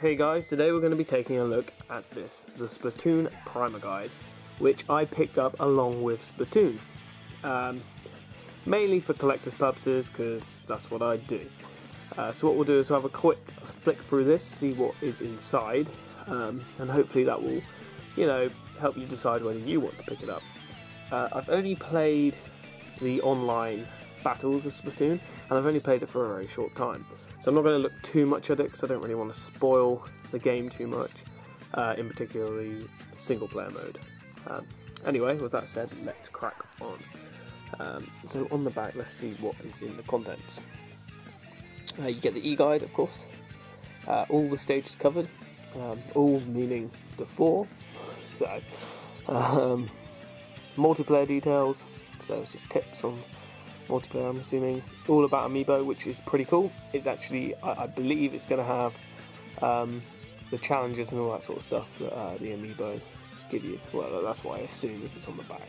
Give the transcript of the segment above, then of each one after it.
Hey guys, today we're going to be taking a look at this, the Splatoon Prima Guide, which I picked up along with Splatoon. Um, mainly for collector's purposes, because that's what I do. Uh, so what we'll do is we'll have a quick flick through this, see what is inside, um, and hopefully that will, you know, help you decide whether you want to pick it up. Uh, I've only played the online battles of Splatoon, and I've only played it for a very short time. So I'm not going to look too much at it because I don't really want to spoil the game too much, uh, in particular the single player mode. Um, anyway, with that said, let's crack on. Um, so on the back, let's see what is in the contents. Uh, you get the e-guide, of course. Uh, all the stages covered. Um, all meaning the four. So, um, multiplayer details. So it's just tips on multiplayer, I'm assuming. All about Amiibo, which is pretty cool. It's actually, I, I believe, it's going to have um, the challenges and all that sort of stuff that uh, the Amiibo give you. Well, that's what I assume if it's on the back.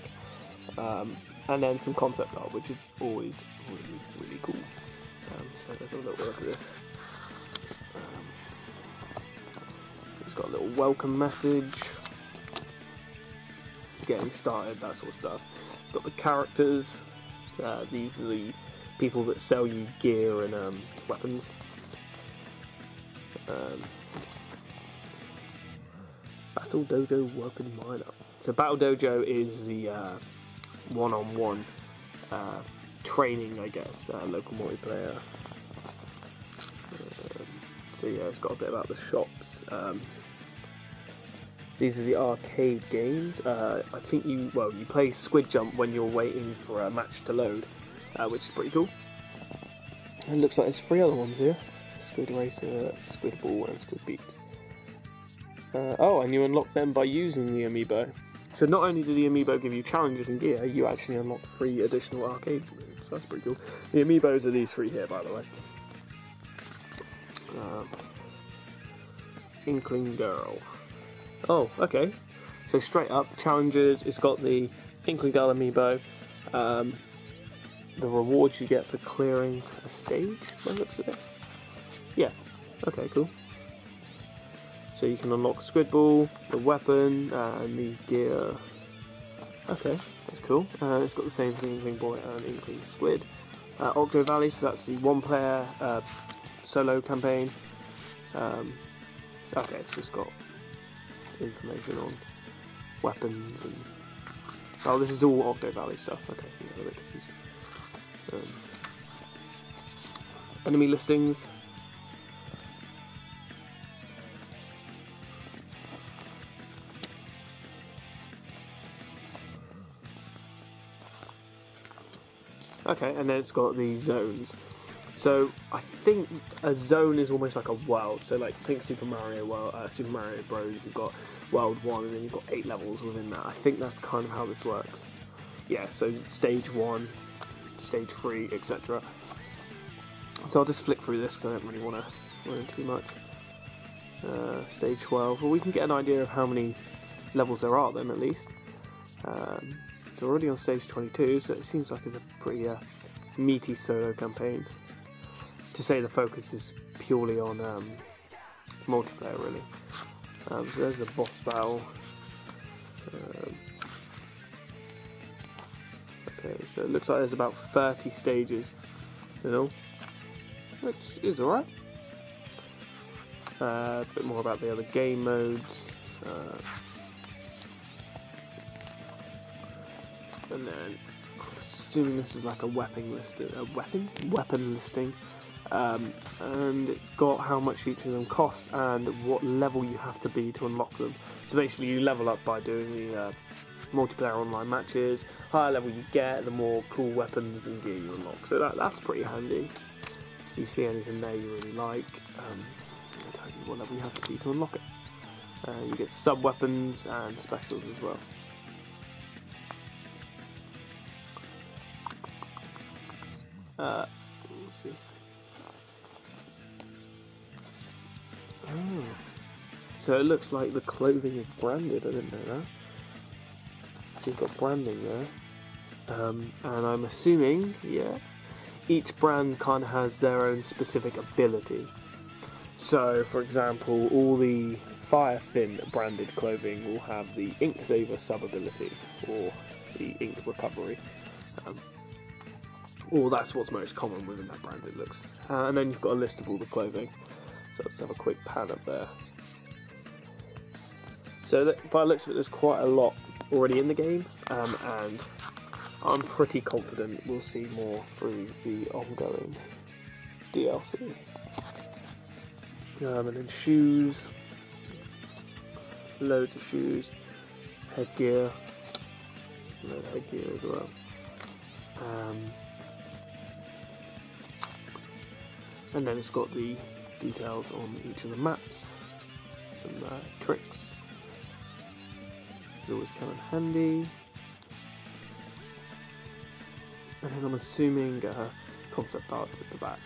Um, and then some concept art, which is always really, really cool. Um, so let's have a little look at this. Um, so it's got a little welcome message, getting started, that sort of stuff. It's got the characters. Uh, these are the people that sell you gear and um, weapons. Um, Battle Dojo Weapon Lineup. So Battle Dojo is the uh, one-on-one uh, training, I guess, uh, local multiplayer. Um, so yeah, it's got a bit about the shops. These are the arcade games. Uh, I think you well you play Squid Jump when you're waiting for a match to load, uh, which is pretty cool. And it looks like there's three other ones here: Squid Racer, Squid Ball, and Squid Beat. Uh, oh, and you unlock them by using the amiibo. So not only do the amiibo give you challenges and gear, you actually unlock three additional arcade moves. That's pretty cool. The amiibos are these three here, by the way. Um, Inkling Girl. Oh, okay. So straight up challenges. It's got the Inkling Girl amiibo. Um, the rewards you get for clearing a stage. By looks of it. Yeah. Okay. Cool. So you can unlock Squid Ball, the weapon, uh, and these gear. Okay, that's cool. Uh, it's got the same thing, Inkling Boy and Inkling Squid. Uh, Octo Valley, so that's the one-player uh, solo campaign. Um, okay, it's just got information on weapons and. Oh, this is all Octo Valley stuff. Okay, yeah, a bit confusing. Um, enemy listings. Okay, and then it's got the zones. So I think a zone is almost like a world. So like think Super Mario World, uh, Super Mario Bros. You've got World One, and then you've got eight levels within that. I think that's kind of how this works. Yeah. So stage one, stage three, etc. So I'll just flick through this because I don't really want to learn too much. Uh, stage 12. Well, we can get an idea of how many levels there are then at least. Um, so already on stage 22, so it seems like it's a pretty uh, meaty solo campaign. To say the focus is purely on um, multiplayer, really. Um, so there's the boss battle. Um, okay, so it looks like there's about 30 stages in all, which is alright. Uh, a bit more about the other game modes. Uh, and then assuming this is like a weapon list, a weapon weapon listing, um, and it's got how much each of them costs and what level you have to be to unlock them. So basically, you level up by doing the uh, multiplayer online matches. Higher level you get, the more cool weapons and gear you unlock. So that, that's pretty handy. If you see anything there you really like, um, I'll tell you what level you have to be to unlock it. Uh, you get sub weapons and specials as well. Uh, Oh. So it looks like the clothing is branded, I didn't know that. So you've got branding there. Um, and I'm assuming, yeah, each brand kind of has their own specific ability. So, for example, all the Firefin branded clothing will have the Ink Saver sub ability, or the Ink Recovery. Um, or that's what's most common within that brand it looks. Uh, and then you've got a list of all the clothing. So let's have a quick pan up there. So that, by the looks of it, there's quite a lot already in the game, um, and I'm pretty confident we'll see more through the ongoing DLC. Um, and then shoes, loads of shoes, headgear, load headgear as well. Um, and then it's got the details on each of the maps, some uh, tricks, always come in handy. And then I'm assuming uh, concept art at the back.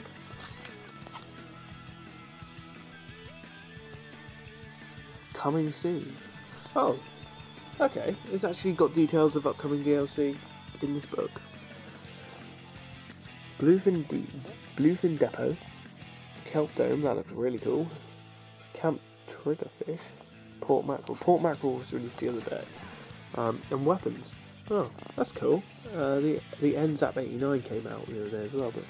Coming soon. Oh, okay. It's actually got details of upcoming DLC in this book. Bluefin, D- Bluefin Depot, Kelp Dome, that looks really cool. Camp Triggerfish, Port Mackerel. Port Mackerel was released the other day. Um, and weapons. Oh, that's cool. Uh, the the NZAP 89 came out the other day as well, but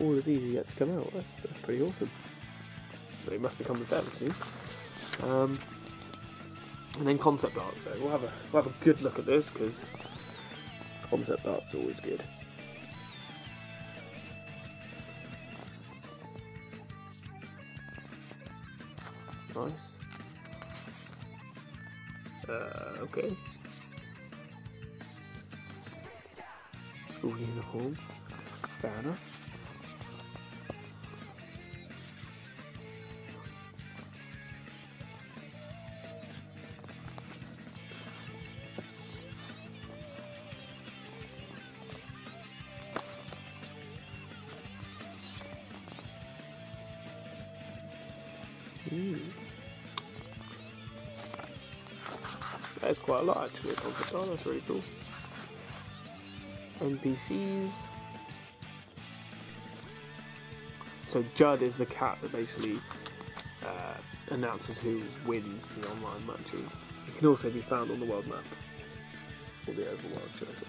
all of these are yet to come out. That's, that's pretty awesome. But it must be coming fairly soon. Um, and then concept art. So we'll have a we'll have a good look at this because concept art's always good. Nice. Uh, okay. School uniforms. Fair enough. Mm. That's quite a lot actually, that's really cool. NPCs. So Judd is the cat that basically uh, announces who wins the online matches. It can also be found on the world map. Or the overworld, should I say.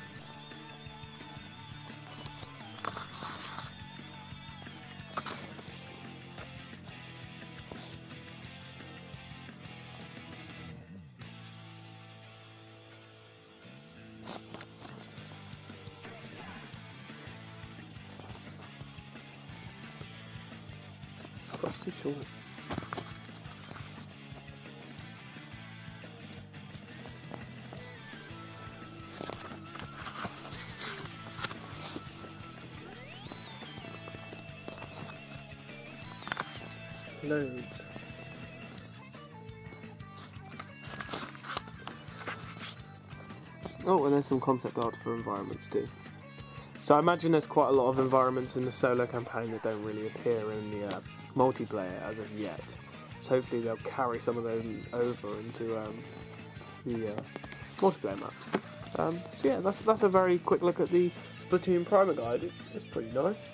Frosty Shore. Loads. Oh, and there's some concept art for environments too. So I imagine there's quite a lot of environments in the solo campaign that don't really appear in the uh, multiplayer as of yet. So hopefully they'll carry some of those over into um, the uh, multiplayer maps. Um, so yeah, that's that's a very quick look at the Splatoon Prima Guide. It's, it's pretty nice.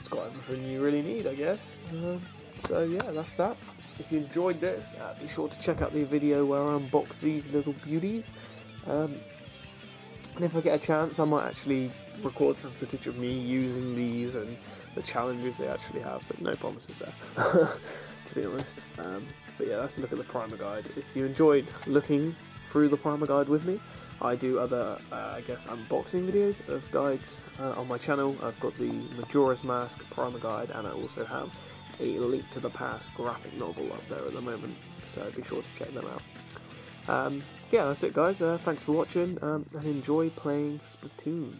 It's got everything you really need, I guess. Um, so yeah, that's that. If you enjoyed this, uh, be sure to check out the video where I unbox these little beauties. Um, and if I get a chance, I might actually record some footage of me using these and the challenges they actually have, but no promises there, to be honest. Um, but yeah, that's a look at the Prima guide. If you enjoyed looking through the Prima guide with me, I do other, uh, I guess, unboxing videos of guides uh, on my channel. I've got the Majora's Mask Prima guide, and I also have a Link to the Past graphic novel up there at the moment, so be sure to check them out. Um, yeah, that's it, guys. Uh, thanks for watching, um, and enjoy playing Splatoon.